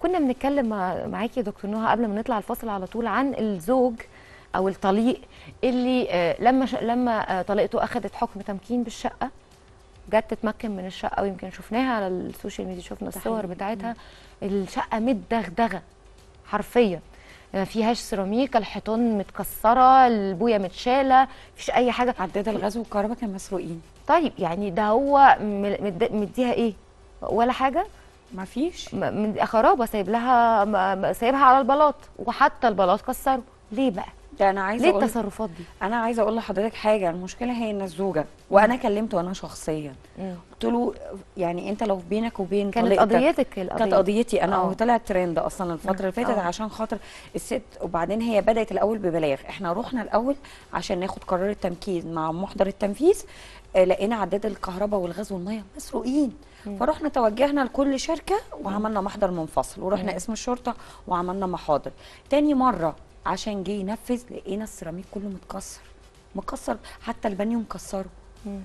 وكنا بنتكلم مع- معاكي يا دكتور نهى قبل ما نطلع الفاصل على طول عن الزوج أو الطليق اللي آه، لما. لما آه، طليقته أخذت حكم تمكين بالشقة جت تتمكن من الشقة ويمكن شفناها على السوشيال ميديا شفنا الصور. بتاعتها. الشقة متدغدغة حرفيا. ما فيهاش سيراميك الحيطان متكسرة البوية متشالة مفيش أي حاجة. عداد الغاز والكهرباء كانوا مسروقين. طيب يعني ده هو مديها إيه؟ ولا حاجة؟ ما فيش خرابة سايب لها سايبها على البلاط وحتى البلاط كسره. ليه بقى؟ ده أنا عايزة ليه التصرفات دي؟ أنا عايزة أقول لحضرتك حاجة المشكلة هي إن الزوجة وأنا كلمته أنا شخصيا. قلت له يعني أنت لو بينك وبين كانت قضيتك القضية. كانت قضيتي. أنا آه. هو طلع ترند أصلا الفترة اللي فاتت آه. عشان خاطر الست وبعدين هي بدأت الأول ببلاغ. إحنا رحنا الأول عشان ناخد قرار التمكين مع محضر التنفيذ آه، لقينا عداد الكهرباء والغاز والمية مسروقين. فرحنا توجهنا لكل شركة وعملنا محضر منفصل ورحنا اسم الشرطة وعملنا محاضر. تاني مرة عشان جه ينفذ لقينا السيراميك كله متكسر. مكسر حتى البانيو مكسره.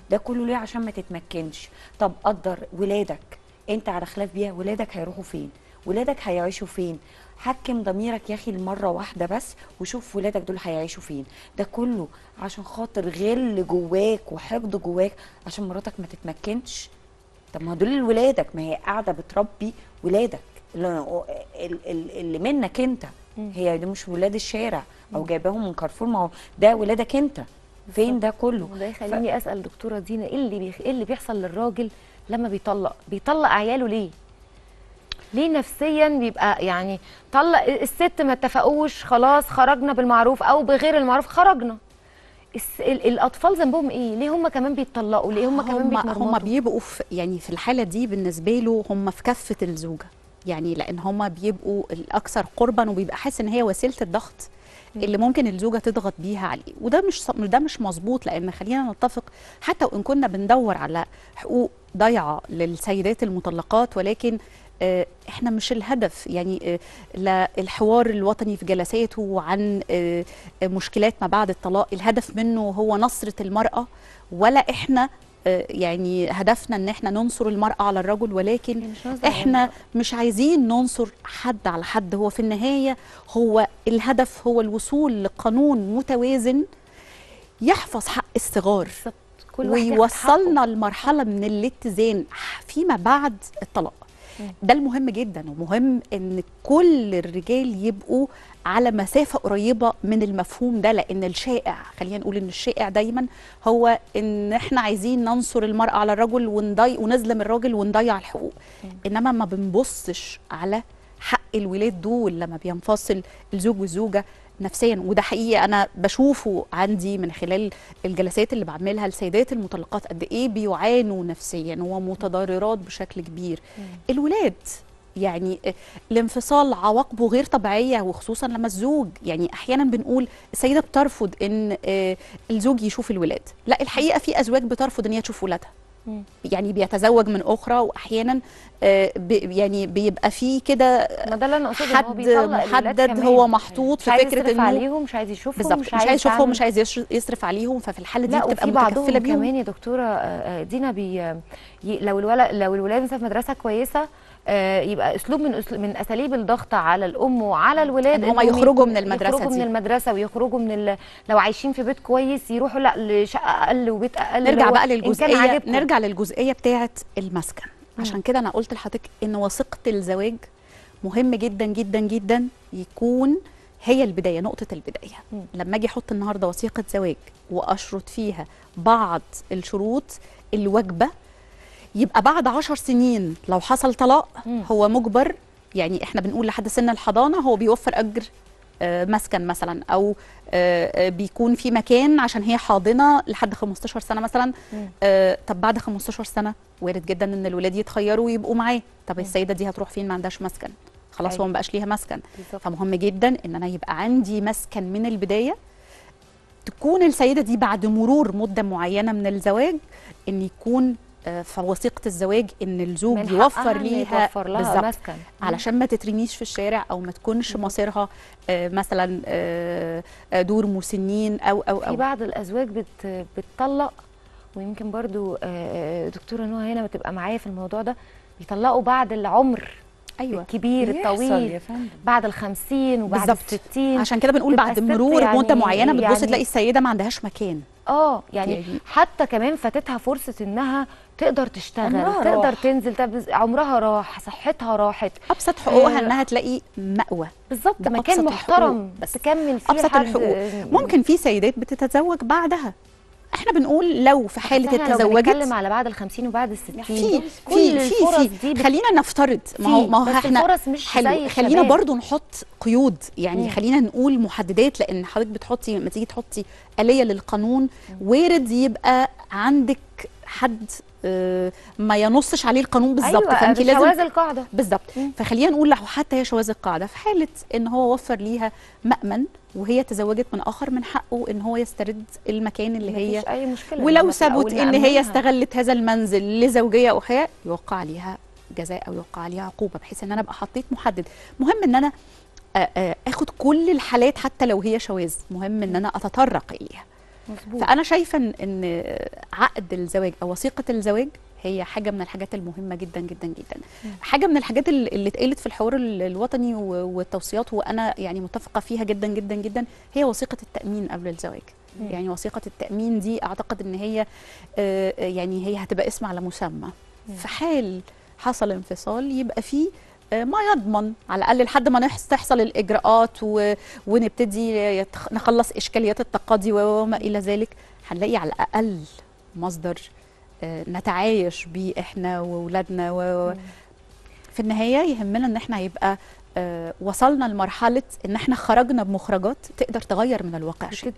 ده كله ليه عشان ما تتمكنش؟ طب قدر ولادك. انت على خلاف بيها. ولادك هيروحوا فين؟ ولادك هيعيشوا فين؟ حكم ضميرك يا أخي المره واحدة بس وشوف ولادك دول هيعيشوا فين. ده كله عشان خاطر غل جواك وحقد جواك عشان مراتك ما تتمكنش. طب ما دول ولادك. ما هي قاعدة بتربي ولادك. اللي منك انت. هي دي مش ولاد الشارع أو جايباهم من كارفور ما هو ده ولادك أنت. فين ده كله؟ وده يخليني أسأل دكتورة دينا إيه اللي بيخ... إيه اللي بيحصل للراجل لما بيطلق؟ بيطلق عياله ليه؟ ليه نفسيا بيبقى يعني طلق؟ الست ما اتفقوش خلاص خرجنا بالمعروف أو بغير المعروف خرجنا. الس... ال... الأطفال ذنبهم إيه؟ ليه هم كمان بيتطلقوا؟ ليه هم كمان هم بيتمرمطوا؟ بيبقوا في يعني في الحالة دي بالنسبة له هم في كفه الزوجة. يعني لأن هم بيبقوا الأكثر قربا وبيبقى حاسس إن هي وسيلة الضغط اللي ممكن الزوجة تضغط بيها عليه. وده مش ده مش مظبوط لأن خلينا نتفق حتى وإن كنا بندور على حقوق ضايعة للسيدات المطلقات ولكن آه، إحنا مش الهدف. يعني آه، لا الحوار الوطني في جلساته عن آه، مشكلات ما بعد الطلاق الهدف منه هو نصرة المرأة ولا إحنا يعني هدفنا إن إحنا ننصر المرأة على الرجل ولكن إحنا. مش عايزين ننصر حد على حد. هو في النهاية هو الهدف هو الوصول لقانون متوازن يحفظ حق الصغار. ويوصلنا لمرحلة من الاتزان فيما بعد الطلاق. ده المهم جدا. ومهم إن كل الرجال يبقوا على مسافة قريبة من المفهوم ده لأن الشائع خلينا نقول إن الشائع دايما هو إن إحنا عايزين ننصر المرأة على الرجل ونضي ونظلم الراجل ونضيع الحقوق. إنما ما بنبصش على حق الولاد دول لما بينفصل الزوج والزوجة نفسيا وده حقيقي أنا بشوفه عندي من خلال الجلسات اللي بعملها السيدات المطلقات قد إيه بيعانوا نفسيا ومتضررات بشكل كبير. الولاد يعني الانفصال عواقبه غير طبيعية وخصوصا لما الزوج يعني أحيانا بنقول السيدة بترفض إن آه، الزوج يشوف الولاد. لا الحقيقة في أزواج بترفض إن هي تشوف ولادها. مم. يعني بيتزوج من أخرى وأحيانا آه، يعني بيبقى في كده ما ده اللي أنا أقصده إن هو حد محدد. هو محطوط مش في عايز فكرة يصرف إنه عليهم مش عايز يشوفهم بالظبط مش عايز يشوفهم مش عايز يصرف عليهم ففي الحالة دي بتبقى متكفلة بيهم كمان يا دكتورة آه، آه، دينا بي لو الولد لو الولاد مثلا في مدرسة كويسة يبقى أسلوب من أسلوب من أساليب الضغط على الأم وعلى الولاد إن هم يخرجوا من المدرسة يخرجوا من. المدرسة ويخرجوا من ال... لو عايشين في بيت كويس يروحوا لأ لشقة أقل وبيت أقل نرجع بقى للجزئيه. نرجع للجزئية بتاعه المسكن عشان كده أنا قلت لحضرتك إن وثيقة الزواج مهم جدا جدا جدا يكون هي البداية نقطة البداية مم. لما أجي أحط النهارده وثيقة زواج وأشرط فيها بعض الشروط الواجبة يبقى بعد عشر سنين لو حصل طلاق. هو مجبر يعني إحنا بنقول لحد سن الحضانة هو بيوفر أجر آه، مسكن مثلا أو آه، آه، بيكون في مكان عشان هي حاضنة لحد 15 سنة مثلا طب بعد 15 سنة وارد جدا إن الولاد يتخيروا ويبقوا معاه طب السيدة دي هتروح فين ما عندهاش مسكن خلاص أيوة. هو ما بقاش ليها مسكن. فمهم جدا إن أنا يبقى عندي مسكن من البداية تكون السيدة دي بعد مرور مدة معينة من الزواج إن يكون آه، في وثيقه الزواج إن الزوج يوفر ليها بالظبط. مسكن علشان ما تترميش في الشارع أو ما تكونش مصيرها آه، مثلا آه، دور مسنين أو أو في أو. بعض الأزواج بت... بتطلق ويمكن برضو دكتوره نوى هنا بتبقى معايا في الموضوع ده بيطلقوا بعد العمر أيوة. الكبير الطويل بعد الخمسين وبعد بالظبط. الستين. عشان كده بنقول بعد مرور يعني- مده معينة بتبص يعني- تلاقي السيدة ما عندهاش مكان. آه يعني يعني- حتى كمان فاتتها فرصة إنها تقدر تشتغل تقدر راح. تنزل عمرها راح صحتها راحت أبسط حقوقها آه. إنها تلاقي مأوى بالظبط مكان محترم. بس تكمل فيه أبسط الحقوق ممكن في سيدات بتتزوج بعدها إحنا بنقول لو في حالة اتزوجت. بنتكلم على بعد الخمسين وبعد الستين. في كل في الفرص في. في بت- خلينا نفترض. ما هو في، ما هو إحنا الفرص مش حلو. زي خلينا. برضو نحط قيود. يعني مم. خلينا نقول محددات لأن حضرتك بتحطي لما تيجي تحطي آلية للقانون وارد يبقى عندك حد آه، ما ينصش عليه القانون بالظبط أيوه فانت لازم شواذ القاعده بالظبط. فخلينا نقول لو حتى هي شواذ القاعدة. في حاله إن هو وفر ليها مأمن وهي تزوجت من آخر من حقه إن هو يسترد المكان اللي هي أي مشكلة. ولو ثبت إن هي. استغلت هذا المنزل لزوجية أخرى يوقع عليها جزاء أو يوقع عليها عقوبة بحيث إن أنا أبقى حطيت محدد. مهم إن أنا آه، آه، آخد كل الحالات حتى لو هي شواذ. مهم إن أنا أتطرق إليها. مظبوط. فأنا شايفة ان عقد الزواج أو وثيقة الزواج هي حاجة من الحاجات المهمة جدا جدا جدا. حاجة من الحاجات اللي اتقالت في الحوار ال- الوطني والتوصيات وأنا يعني متفقة فيها جدا جدا جدا هي وثيقة التأمين قبل الزواج. يعني وثيقة التأمين دي أعتقد إن هي آه، يعني هي هتبقى اسم على مسمى. في حال حصل انفصال يبقى فيه ما يضمن. على الأقل لحد ما تحصل الإجراءات و... ونبتدي يتخ... نخلص إشكاليات التقاضي وما إلى ذلك هنلاقي على الأقل مصدر آه، نتعايش بيه إحنا واولادنا و... في النهاية يهمنا إن إحنا يبقى آه، وصلنا لمرحلة إن إحنا خرجنا بمخرجات تقدر تغير من الواقع شيء.